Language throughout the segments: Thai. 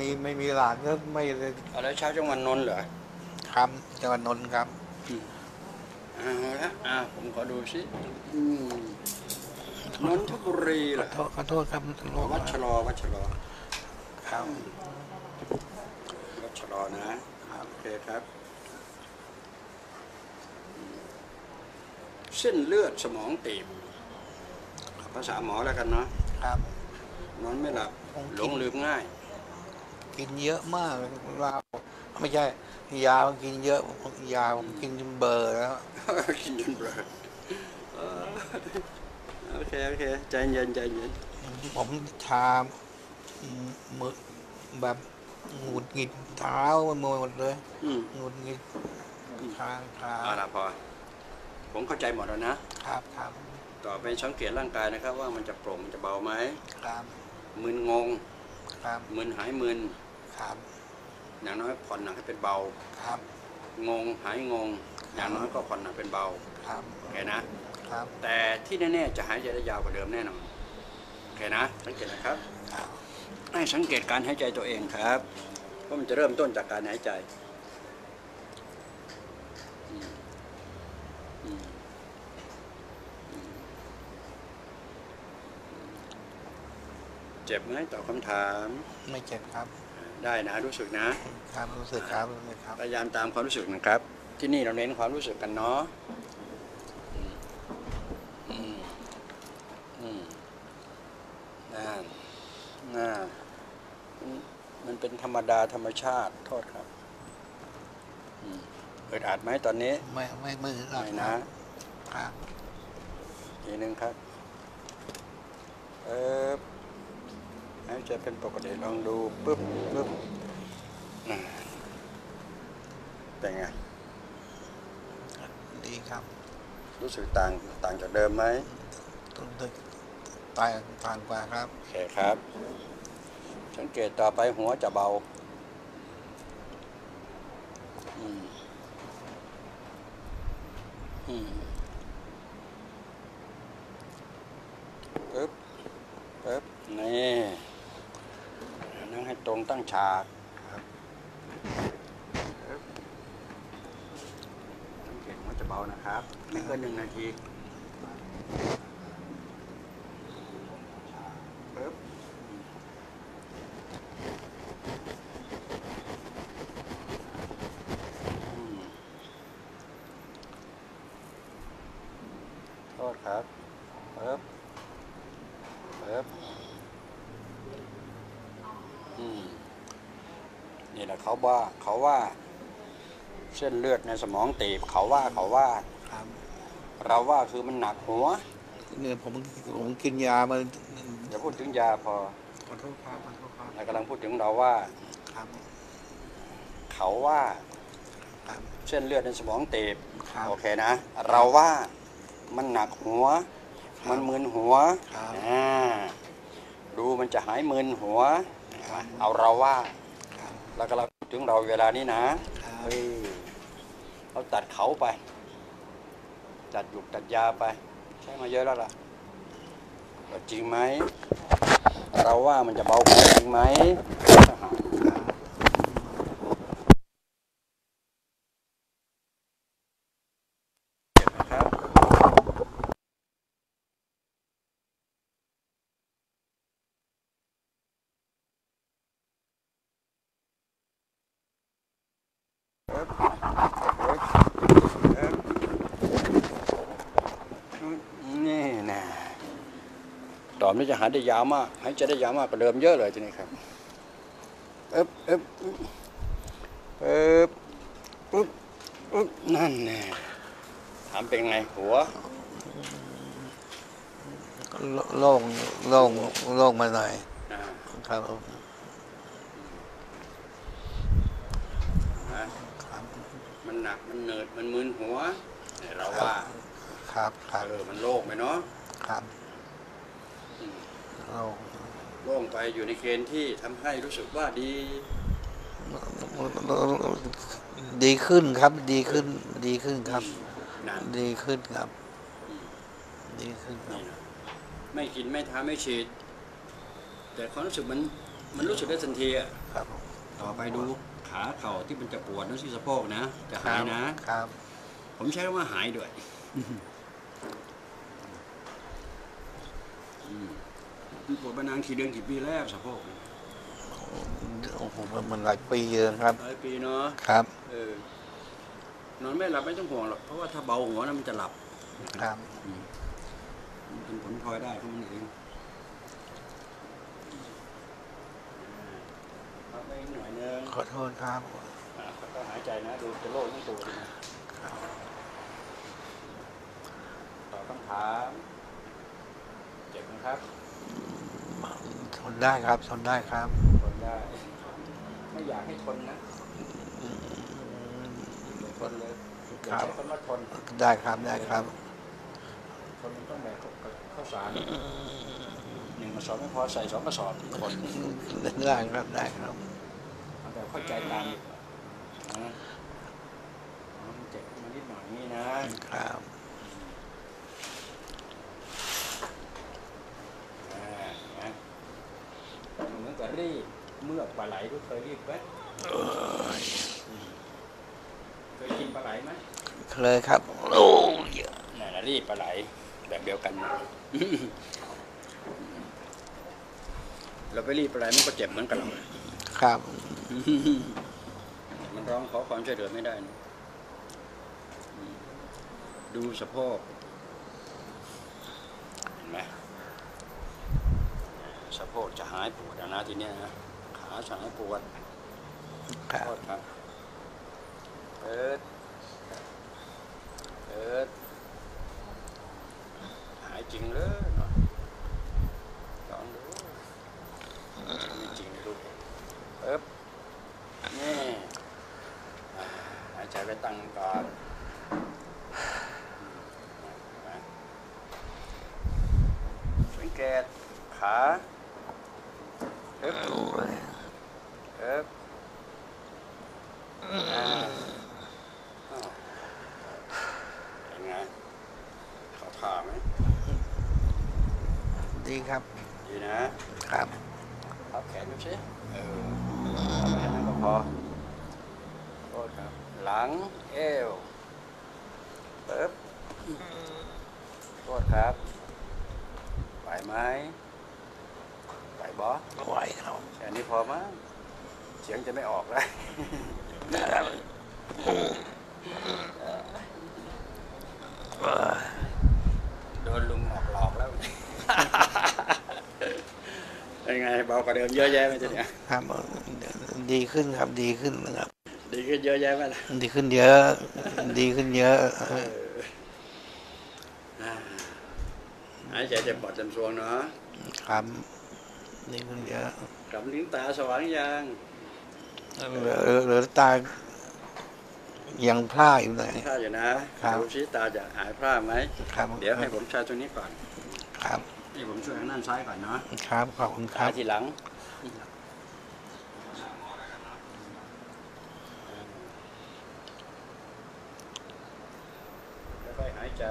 มีไม่มีหลานก็ไม่เลยเอาแล้วเช้าจังหวัดนนท์เหรอครับจังหวัดนนท์ครับเอาละอ่าผมขอดูสิอืมนนทบุรีเหรอขอโทษขอโทษครับวัดชะลอวัดชะลอครับวัดชะลอนะโอเคครับ เส้นเลือดสมองตีบภาษาหมอแล้วกันเนาะครับ นอนไม่หลับหลงลืมง่าย กินเยอะมากเราไม่ใช่ ยาผมกินเยอะยาผมกินจนเบลอร์แล้วกินจนเบลอเออโอเคโอเคใจเย็นใจเย็นผมชามือแบบหงุดหงิดเท้าไปหมดเลยอืมหงุดหงิดชาชาเอาละพอผมเข้าใจหมดแล้วนะครับครับต่อไปสังเกตร่างกายนะครับ ว่ามันจะโปร่งมันจะเบาไหมครับมึนงงครับมึนหายมึน ครับอย่างน้อยผ่อนหนักให้เป็นเบาครับ งงหายงง อย่างน้อยก็ผ่อนหนักเป็นเบาครับโอเคนะครับ แต่ที่แน่ๆจะหายใจได้ยาวกว่าเดิมแน่นอนโอเคนะ สังเกตนะครับครับให้สังเกตการหายใจตัวเองครับเพราะมันจะเริ่มต้นจากการหายใจอืมอืมอืมเจ็บไหมตอบคำถาม ไม่เจ็บครับ ได้นะรู้สึกนะครับรู้สึกครับรู้สึกครับพยายามตามความรู้สึกนะครับ ที่นี่เราเน้นความรู้สึกกันเนาะอืมอืมอืมนั่นน่ามันมันเป็นธรรมดาธรรมชาติโทษครับอืมเปิดอัดไหมตอนนี้ ไม่ไม่ไม่อึดอัดไม่คนะรับครับทีหนึ่งครับ เออ หายใจเป็นปกติลองดูปึ๊บปึ๊บอ่าเป็นไง ดีครับ รู้สึกต่างต่างจากเดิมไหมรู้สึกต่างต่างกว่าครับโอเคครับ สังเกตต่อไปหัวจะเบาอืมอืมปึ๊บปึ๊บนี่นั่งให้ ตรงตั้งฉากครับปึ๊บสังเกตหัวจะเบานะครับไม่เกินหนึ่งนาทีปึ๊บ อืมโทษครับเอิบเอิบอืม นี่แหละเขาว่าเขาว่า เส้นเลือดในสมองตีบเขาว่าเขาว่า ครับเราว่าคือมันหนักหัวเนี่ยผมผมกินยามาอย่าพูดถึงยาพอขอโทษครับขอโทษครับเรากำลังพูดถึงเราว่าครับเขาว่าครับเส้นเลือดในสมองตีบครับโอเคนะ เราว่ามันหนักหัวครับมันมึนหัวครับอ่าดูมันจะหายมึนหัวครับเอาเราว่า ครับแล้วก็เราพูดถึงเราเวลานี้นะครับเออเราตัดเขาไป ตัดหยุกตัดยาไป ใช้มาเยอะแล้วล่ะว่าจริงไหม เราว่ามันจะเบาหัวจริงไหมเจ็บไหมครับ นี่นะ ต่อมนี้จะหายได้ยาวมากหายใจได้ยาวมากกว่าเดิมเยอะเลยทีนี้ครับเอ๊บเอ๊บเอ๊บปึ๊บปึ๊บนั่นแน่ถามเป็นไงหัวโล่งโล่งโล่งมาหน่อยอ่าครับผมนะครับมันหนักมันเหนิดมันมึนหัวเนี่ยเราว่า ครับครับเออมันโล่งไปเนาะครับอื มโล่งโล่งไปอยู่ในเกณฑ์ที่ทำให้รู้สึกว่าดี ดีขึ้นครับ ดีขึ้น ดีขึ้นครับนั่นดีขึ้นครับ ดีขึ้นครับนี่นะไม่กินไม่ทาไม่ฉีด แต่ความรู้สึกมันมันรู้สึกได้ทันทีอะครับผมต่อไปดูขาเข่าที่มันจะปวดนั่นที่สะโพกนะ จะหายนะครับ ผมใช้คำว่าหายด้วยอืมมัน ปวดมานานกี่เดือนกี่ปีแล้วสะโพกเนี่ยโอ้โหมันมันหลายปีเลยครับหลายปีเนาะครับเออนอนไม่หลับไม่ต้องห่วงหรอกเพราะว่าถ้าเบาหัวแล้วมันจะหลับครับอืมมันเป็นผลพลอยได้ของมันเองพักไปอีกหน่อยนึงขอโทษครับอะก็หายใจนะดูจะโล่งทั้งตัวเลยนะตอบคำถามเจ็บนะครับ ทนได้ครับทนได้ครับทนได้ ไม่อยากให้ทนนะอย่าทนเลยอย่าใช้คำว่าทนได้ครับได้ครับทนมันต้องแบกข้าวสารหนึ่งกระสอบไม่พอใส่สองกระสอบทนได้ครับได้ครับเอาแบบเข้าใจตามดีกว่านะเอามันเจ็บมานิดหน่อยนี่นะครับ อ่านะเหมือนกับรี ดเมือกปลาไหลก็เคยรีดไหมเคยกินปลาไหลไหมเคยครับโอ้ยนั่นนะรีดปลาไหลแบบเดียวกันนะเราไปรีดปลาไหลมันก็เจ็บเหมือนกับเราครับ มันร้องขอความช่วยเหลือไม่ได้นะอืมดูสะโพกเห็นไหมสะโพกจะหายปวดแล้วนะทีเนี้ยนะ ขาจะหายปวดครับโทษครับเอิดเอิดหายจริงเลยหน่อยลองดูไม่จริงลูกเอิบนี่อ่าหายใจไปตั้งก่อนสังเกตขาเอิบเอิบ อ่าอ้าวเป็นไงเขาท่าไหม ดีครับ ดีนะครับ พับแขนดูสิเออทำแค่นั้นก็ พอโทษครับ หลังเอวปึ๊บโทษครับ ไหวไหมไหวบอไหวครับแค่นี้พอมั้งเสียงจะไม่ออกแล้วโดนลุงหลอกหลอกแล้วเป็นไงเบากว่าเดิมเยอะแยะไหมจ๊ะเนี่ยครับ ดีขึ้นครับดีขึ้นนะครับ ดีขึ้นเยอะแยะไหมล่ะดีขึ้นเยอะ ดีขึ้นเยอะอ่าหายใจเต็มปอดเต็มซวงเนาะครับดีขึ้นเยอะกลับลิ้นตาสว่างยังเหลือเหลือตายังพลาดอยู่เลยถ้าอยู่นะครับดูชี้ตาจะหายพร่าไหมครับเดี๋ยวให้ผมใช้ตรงนี้ก่อน ครับนี่ผมช่วยทางด้านซ้ายก่อนเนาะครับขอบคุณคขารับทีหลังแล้วก็หายใจ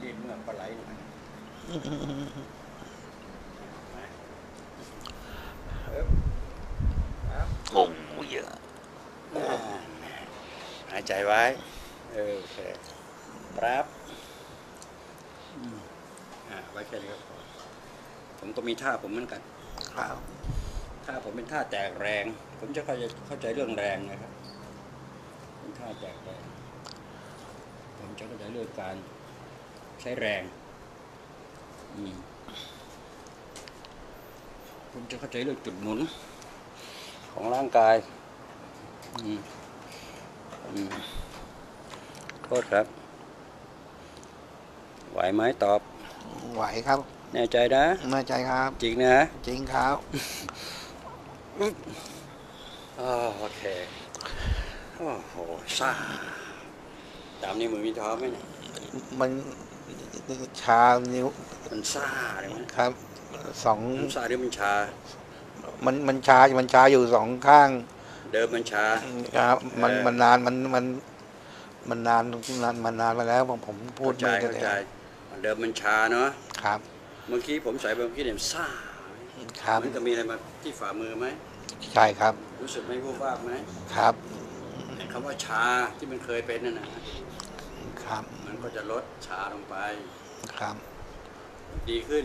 รีบเมื่อกปลาไหลหน่อยเอิบครับ โอ้ยเยอะ อ่าหายใจไว้ เออโอเคครับอืมอ่า ไว้แค่นี้ก็พอผมก็มีท่าผมเหมือนกันครับถ้าผมเป็นท่าแตกแรง ผมจะเข้าใจเข้าใจเรื่องแรงนะครับ เป็นท่าแตกแรง ผมจะเข้าใจเรื่องการใช้แรง อืมผมจะเข้าใจเรื่องจุดหมุน ของร่างกายอืมอืมโทษครับ ไหวไหมตอบ ไหวครับ แน่ใจนะแน่ใจครับ จริงนะ จริงครับอ๋อโอเค โอ้โหซ่าตามนี้มือมีท้อไหมเนี่ยมันชานิ้วมันซ่าเลยมั้ยครับสองมันซ่าหรือมันชา มันมันชามันชาอยู่สองข้าง เดิมมันชาครับมันเออมันนานมันมันมันนานนานมานานมาแล้วผมผมพูดเข้าใจไม่ได้เข้าใจมัน เดิมมันชาเนาะครับ เมื่อกี้ผมใส่ไปเมื่อกี้เนี่ยซ่าครับมันจะมีอะไรมาที่ฝ่ามือไหมใช่ครับ รู้สึกไม่วูบวาบไหมครับไอ้คำว่าชาที่มันเคยเป็นนั่นนะครับ มันก็จะลดชาลงไปครับ ดีขึ้น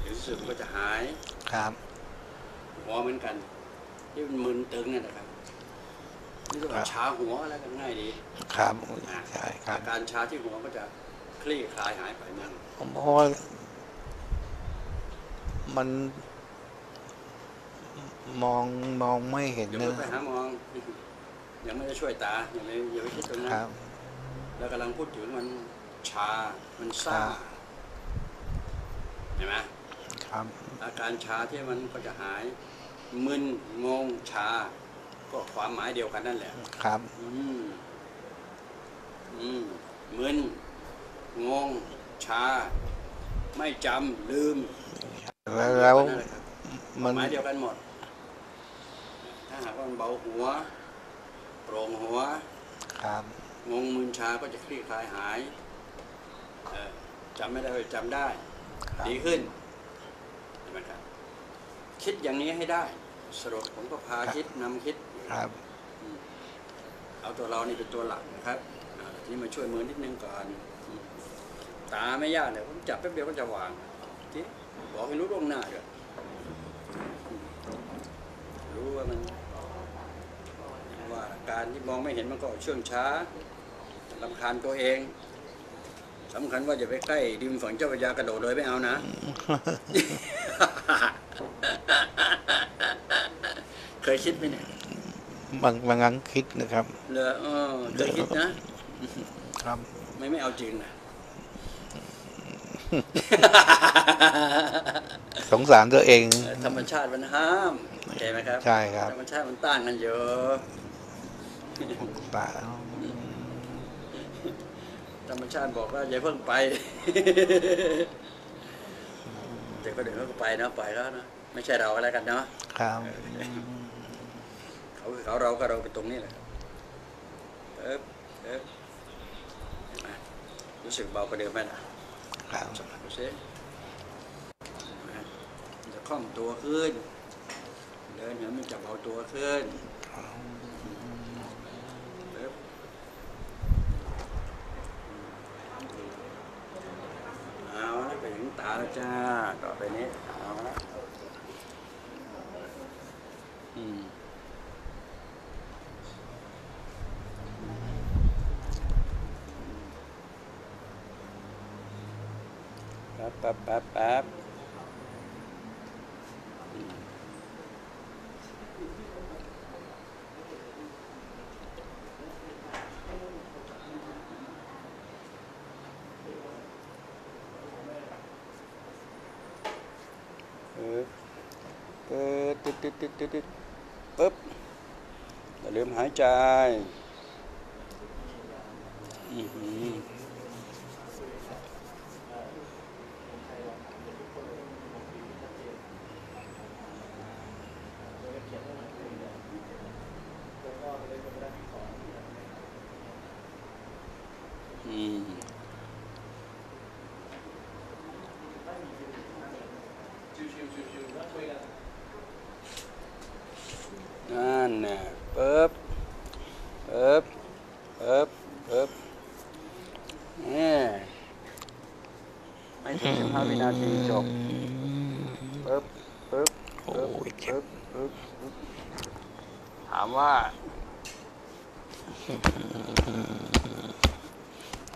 เดี๋ยวรู้สึกมันก็จะหายครับหัวเหมือนกัน ที่มันมึนตึงนั่นนะครับนี่ก็ชาหัวอะไรกันง่ายดีครับใช่ครับอาการชาที่หัวก็จะ คลี่คลายหายไปมั่งผมเพราะว่ามันมองมองไม่เห็นเดี๋ยวนะไปหาหมองยังไม่ได้ช่วยตาอย่าไปอย่าไปคิดตรงนั้คนรับ แล้วกำลังพูดถึงมันชา มันซ่าครับ เห็นไหมครับอาการชาที่มันก็จะหาย มึนงงชา ก็ความหมายเดียวกันนั่นแหละ ครับ อืม อืม มึน งงชาไม่จำลืมแล้วแล้วนั่นแหละครับมันหมายเดียวกันหมด ถ้าหากว่ามันเบาหัวโปร่งหัวครับงงมึนชาก็จะคลี่คลายหายเออจำไม่ได้ก็จำได้ครับดีขึ้นเห็นไหมครับคิดอย่างนี้ให้ได้ สรุปผมก็พาคิดนำคิดครับเอาตัวเรานี่เป็นตัวหลักนะครับอ่าทีนี้มาช่วยมือนิดนึงก่อนอืม ตาไม่ยากเลยผมจับแป๊บเดียวก็จะวางที่บอกให้รู้ล่วงหน้าด้วยอืมรู้ว่ามันว่าการที่มองไม่เห็นมันก็เชื่องช้าลำคาญตัวเองสำคัญว่าอย่าไปใกล้ริมฝั่งเจ้าพระยากระโดดเลยไม่เอานะเคยคิดไหมเนี่ยบางบางครั้งคิดนะครับเลอเออเคยคิดนะ ครับ ไม่ไม่เอาจริงนะ สงสารตัวเอง ธรรมชาติมันห้ามโอเคไหมครับ ใช่ครับ ธรรมชาติมันต้านกันเยอะตาธรรมชาติบอกว่าอย่าเพิ่งไปเด็กก็เดินเขาก็ไปเนาะปล่อยเขาเนาะไม่ใช่เราอะไรกันเนาะครับเขาคือเขาเราก็เราไปตรงนี้แหละเอ๊บเอ๊บเห็นไหมรู้สึกเบากว่าเดิมไหมล่ะ ครับดูสิจะคล่องตัวขึ้น เดินเนี่ยมันจะเบาตัวขึ้นเอ๊บเอาแล้วไปถึงตาแล้วจ้า ต่อไปนี้เอาละอืม แป๊บแป๊บแป๊บแป๊บเออเปิดตึ๊ดตึ๊ดตึ๊ดตึ๊ดตึ๊ดปึ๊บอย่าลืมหายใจอื้อหือ อืมนั่นน่ะปึ๊บปึ๊บปึ๊บปึ๊บนี่ไม่ถึงสิบห้า วินาทีจบปึ๊บปึ๊บโอ้ปึ๊บยเจ็บปึ๊บปึ๊บปึ๊บถามว่า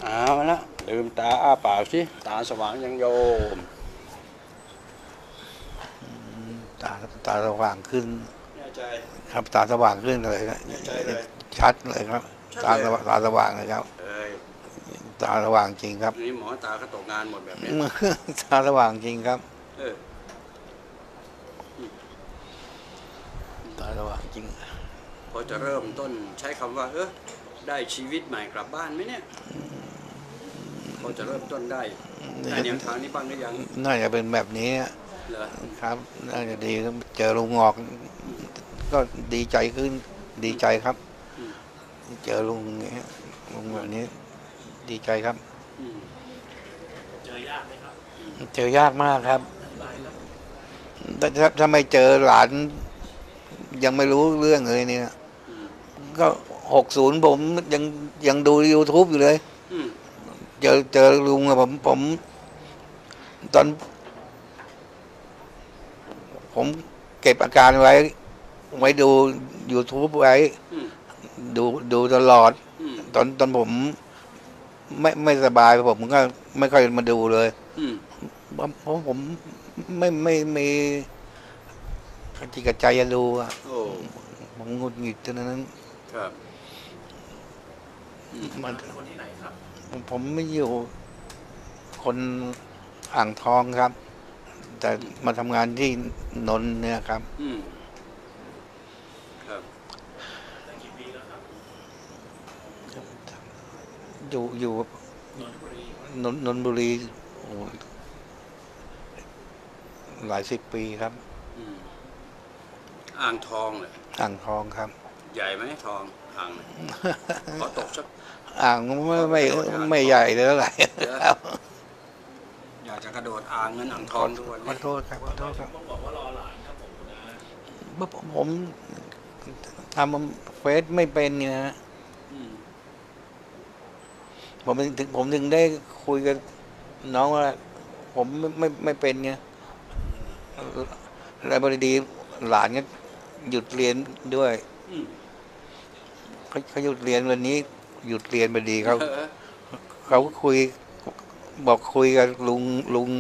เอาละลืมตาอ้าปากสิตาสว่างยังโยมตาตาสว่างขึ้น แน่ใจ ครับตาสว่างขึ้นเลยครับแน่ใจเลยชัดเลยครับ ชัดตาเลย สว่างตาสว่างเลยครับเอ้ย ตาสว่างจริงครับนี่หมอตาเขาตกงานหมดแบบนี้ตาสว่างจริงครับเออตาสว่างจริงพอจะเริ่มต้นใช้คำว่า เออได้ชีวิตใหม่กลับบ้านไหมเนี่ยพอจะเริ่มต้นได้ได้แนวทางนี้บ้างหรือยังน่าจะเป็นแบบนี้เหรอครับน่าจะดีครับเจอลุงงอก ก็ดีใจขึ้นดีใจครับ เจอลุงอย่างเงี้ยลุงแบบนี้ ดีใจครับอืมเจอยากไหมครับ เจอยากมากครับถ้าถ้าถ้าไม่เจอหลาน ยังไม่รู้เรื่องเลยเนี่ยอืมก็หกศูนย์ผมยังยังดู YouTube อยู่เลยอืมเจอเจอลุงอะผมผม ตอน ผมเก็บอาการไว้ ไว้ดู YouTube ไว้อืมดูดูตลอดอืมตอนตอนผม ไม่ไม่สบายผมก็ไม่ค่อยมาดูเลยอืมเพราะเพราะผมไม่ไม่ไม่กระจิกกระใจจะดูอะโอ้ผมหงุดหงิดจนนั้นครับอืมมันเป็นคนที่ไหนครับผมผมไม่อยู่คนอ่างทองครับ แต่มาทำงานที่นนท์เนี่ยครับ อืมครับ ได้กี่ปีแล้วครับ อยู่อยู่นนทบุรีนนนนบุรีโอ้ยหลายสิบปีครับอืมอ่างทองเลยอ่างทองครับ ใหญ่ไหมทองอ่างเนี่ยขอตกสักอ่างไม่ไม่ไม่ใหญ่เลยเท่าไหร่ครับอยากจะกระโดดอ่างเงินอ่างทองทุกวันขอนี้โทษครับขอโทษครับต้องบอกว่ารอหลานครับผมนะเมื่อผมผมทำเฟซไม่เป็นเนี่ยฮะอืม ผมถึงผมถึงได้คุยกับน้องว่า ผมไม่ไม่ไม่เป็นไงแล้วพอดีหลานก็หยุดเรียนด้วยอืมเขาเขาหยุดเรียนวันนี้ หยุดเรียนพอดีเขาเออเขาคุยบอกคุยกับลุงลุง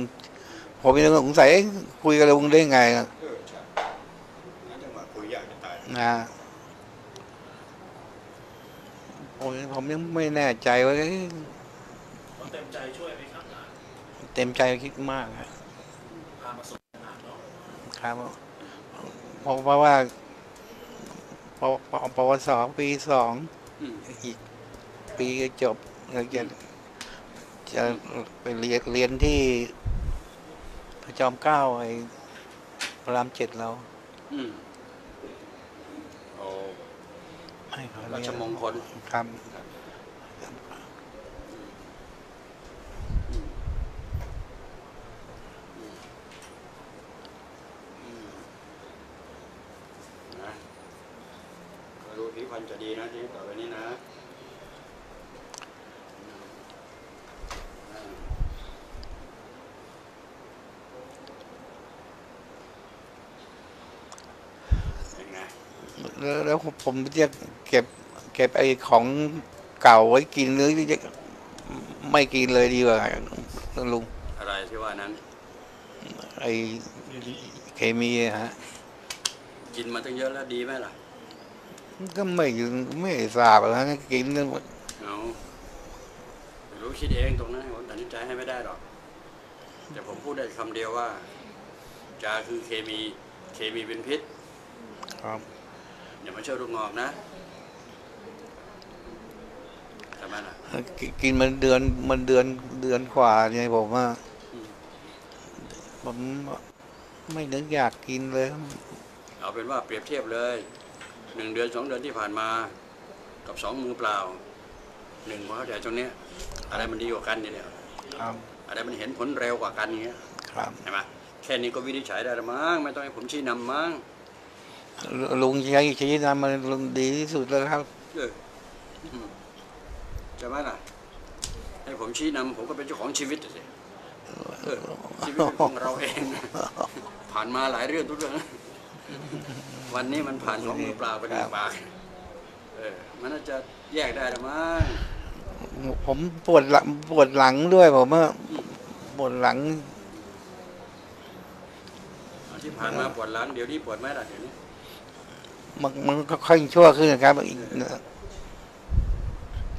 ผมยังสงสัยเอ๊ะคุยกับลุงได้ไงอะเออใช่งั้นจังหวะ คุยยากจะตายนะผมผมยังไม่แน่ใจว่าเอ๊ะเขาเต็มใจช่วยไหมครับหลานเต็มใจคิดมากอะพามาส่งงานเนาะครับเพราะเพราะว่าปวปปวสปีสองอืมอีกปีก็จบแล้วจะจะไปเรียนเรียนที่พระจอมเกล้าไอ้พระรามเจ็ดเรา อืมโอ้ ให้เขาราเรียชนมงคลครับนะก็รู้ที่พันจะดีนะที่ต่อไปนี้นะอ่าเป็นไง แล้วแล้วผมจะเก็บ เก็บไอ้ของเก่าไว้กินหรือจะไม่กินเลยดีกว่าลุงอะไรที่ว่านั้น ไอ้เคมีอะฮะ กินมาตั้งเยอะแล้วดีไหมล่ะ ก็ไม่ไม่ทราบอะฮะกินแล้วเอาไม่รู้คิดเองตรงนั้นผมตัดสินใจให้ไม่ได้หรอก แต่ผมพูดได้คำเดียวว่า จาคือเคมี เคมีเป็นพิษ ครับ อย่ามาเชื่อลูกงอกนะทำไมล่ะกิกินมันเดือนมันเดือนเดือนกว่าเนี่ยผมว่าอืมผมไม่นึกอยากกินเลย เอาเป็นว่าเปรียบเทียบเลยหนึ่งเดือนสองเดือนที่ผ่านมา กับสองมือเปล่าหนึ่งเข้าใจตรงเนี้ยอะไรมันดีกว่ากันเนี่ยครับอะไรมันเห็นผลเร็วกว่ากันอย่างเงี้ยครับใช่ไหมแค่นี้ก็วินิจฉัยได้แล้วมั้งไม่ต้องให้ผมชี้นำมั้ง ลุงใช้ชีวิตนั้นมันลุงดีที่สุดแล้วครับเอออืมใช่ไหมล่ะให้ผมชี้นำผมก็เป็นเจ้าของชีวิตอะสิเออชีวิตเป็นของเราเอง ผ่านมาหลายเรื่องทุกเรื่องวันนี้มันผ่านสองมือเปล่าไปหนึ่งปากเออมันน่าจะแยกได้แล้วมั้งผมปวดหลังปวดหลังด้วยผมว่าปวดหลังที่ผ่านมาปวดหลังเดี๋ยวนี้ปวดไหมล่ะเดี๋ยวนี้ มันมันก็ค่อยชั่วขึ้นนะครับอีก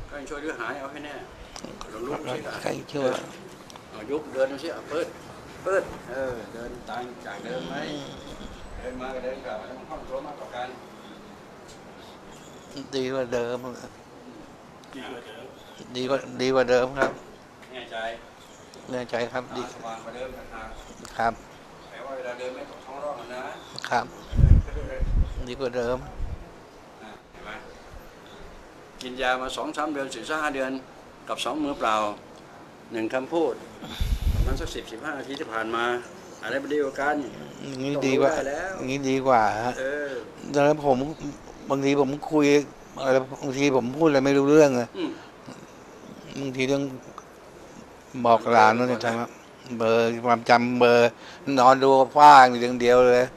ก็ช่วยเรื่องหายเอาให้แน่ลองลุกสิค่อยชั่วเอายุบเดินดูสิเอาเปิดเปิดเออเดินต่างจากเดิมไหมเดินมากับเดินกลับมันคล่องตัวมากกว่ากันดีกว่าเดิมดีกว่าเดิมดีกว่าดีกว่าเดิมครับแน่ใจแน่ใจครับดีตาสว่างกว่าเดิมต่างครับๆแต่ว่าเวลาเดินไม่ตกท้องร่องอะนะครับ ดีกว่าเดิมอะเห็นไหมกินยามาสองสามเดือนสี่ห้าเดือนกับสองมือเปล่าหนึ่งคำพูดประมันสักสิบสิบห้านาทีที่ผ่านมา อะไรไม่ดีกว่ากันอย่างนี้ดีกว่าต้องรู้ได้แล้วอย่างนี้ดีกว่าฮะเออแล้วผมบางทีผมคุยอะไรบางทีผมพูดอะไรไม่รู้เรื่องอะอืมบางทีต้องบอกหลานว่าจะทำว่าเบอร์ความจำเบอร์ นอนดูฟ้าอย่างเดียวเลยเ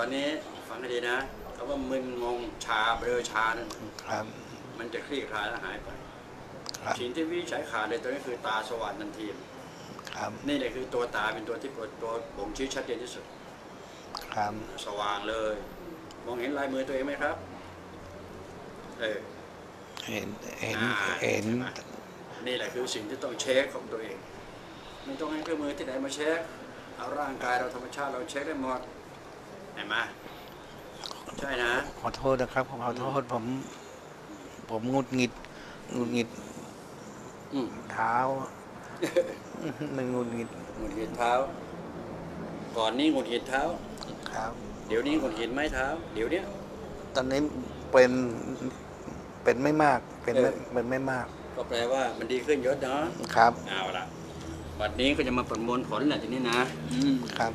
อาว่าตอนนี้ฟังให้ดีนะคำว่ามึนงงชาเบลอชานั่นครับ มันจะคลี่คลายและหายไปครับสิ่งที่วิจัยขาดเลยตัวนี้คือตาสว่างทันทีครับนี่แหละคือตัวตาเป็นตัวที่ตัวบ่งชี้ชัดเจนที่สุด ครับสว่างเลย มองเห็นลายมือตัวเองไหมครับ เออเห็นเห็นอ่าเห็นนี่แหละคือสิ่งที่ต้องเช็คของตัวเอง ไม่ต้องให้เครื่องมือที่ไหนมาเช็คเอาร่างกายเราธรรมชาติเราเช็คได้หมด เห็นไหมใช่นะ ขอโทษนะครับ ผมขอโทษผม ผมหงุดหงิดหงุดหงิดอืมเท้า มันหงุดหงิดหงุดหงิดเท้า ก่อนนี้หงุดหงิดเท้า ครับ เดี๋ยวนี้หงุดหงิดไม้เท้า เดี๋ยวเนี้ย ตอนนี้เป็นเป็นไม่มากเป็นไม่เออ เป็นไม่มากก็แปลว่ามันดีขึ้นเยอะเนาะครับ เอาละบัดนี้ก็จะมาประมวลผลแหละทีนี้นะ อืม ครับ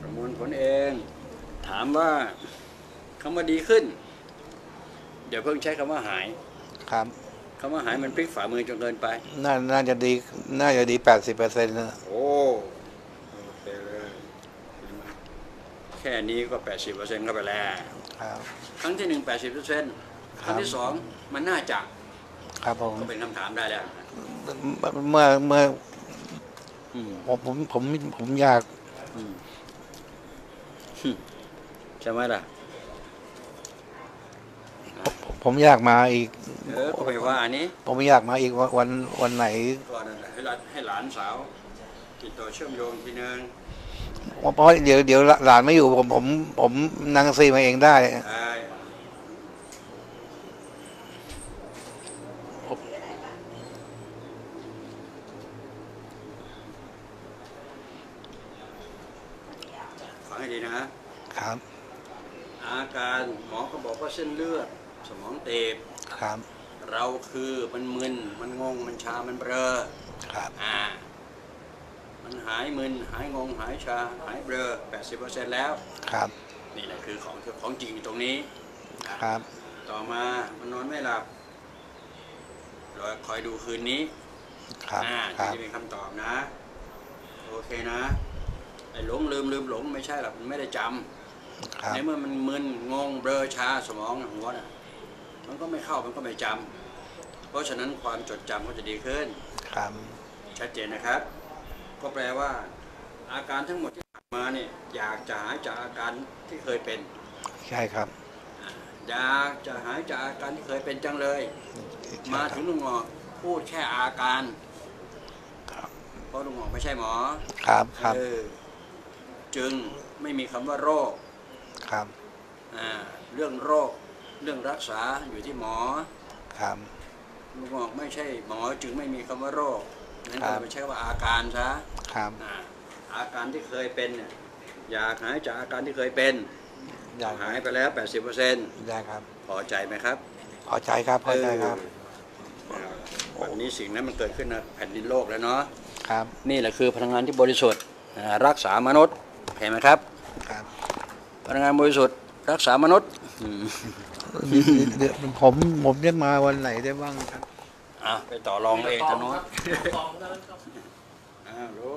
ประมวลผลเอง ถามว่าคำว่าดีขึ้น เดี๋ยวเพิ่งใช้คำว่าหายครับคำว่าหายมันพลิกฝ่ามือจนเกินไป น่าน่าจะดี น่าจะดีแปดสิบเปอร์เซ็นต์นะโอ้โอเคเลยแค่นี้ก็80เปอร์เซ็นต์เข้าไปแล้วครับ ครั้งที่หนึ่ง80เปอร์เซ็นต์ครั้งที่สองมันน่าจะครับผมก็เป็นคำถามได้แล้วเมื่อเมื่ออืมผมผมผมผมอยากอืมฮึ ใช่ไหมล่ะ ผมอยากมาอีก เออก็ไม่ว่าอันนี้ผมอยากมาอีกวันวันวันไหนก่อนให้หลานให้หลานสาว ติดต่อเชื่อมโยงทีนึงเพราะเดี๋ยวเดี๋ยวหลานไม่อยู่ผมผมผมนางซีมาเองได้ไอ้ฟังให้ดีนะ ครับ อาการหมอเขาบอกว่าเส้นเลือด สมองตีบ ครับ เราคือมันมึน มันงง มันชา มันเบลอ ครับ อ่า มันหาย มึนหายงงหายชา หายเบลอ80%แล้ว ครับ นี่แหละคือของของจริงอยู่ตรงนี้อะครับ ต่อมามันนอนไม่หลับรอคอยดูคืนนี้ครับอ่าครัที่บจะเป็นคำตอบนะ โอเคนะไอ้หลงลืมลืมหลงไม่ใช่หรอกมันไม่ได้จำครับในเมื่อมันมึนงงเบลอชาสมองหัวน่ะมันก็ไม่เข้ามันก็ไม่จำเพราะฉะนั้นความจดจำก็จะดีขึ้น ครับชัดเจนนะครับ ก็แปลว่า อาการทั้งหมดที่ผ่านมาเนี่ยอยากจะหายจากอาการที่เคยเป็น ใช่ครับ อยากจะหายจากอาการที่เคยเป็นจังเลยใช่มาคถึรับงลุงหมอพูดแค่อาการครับเพราะลุงหมอไม่ใช่หมอ ครับครับเออจึงไม่มีคำว่าโรค ครับอ่าเรื่องโรค เรื่องรักษาอยู่ที่หมอ ครับลุงบอกไม่ใช่หมอจึงไม่มีคำว่าโรคนั้นครัก็บไปใช้ว่าอาการซะครับ อ่าอาการที่เคยเป็นเนี่ยอยากหายจากอาการที่เคยเป็นได้หายไปแล้ว 80%ได้ครับพอใจไหมครับพอใจครับพอใจครับเออเอาละวันนี้สิ่งนั้นมันเกิดขึ้นในแผ่นดินโลกแล้วเนาะครับ นี่แหละคือพลังงานที่บริสุทธิ์อ่ารักษามนุษย์เห็นไหมครับครับ พลังงานบริสุทธิ์รักษามนุษย์อืมเดี๋ยวผมผมจะมาวันไหนได้บ้างครับอะไปต่อรองเองทางโน้นตองได้ครับอ้าวรู้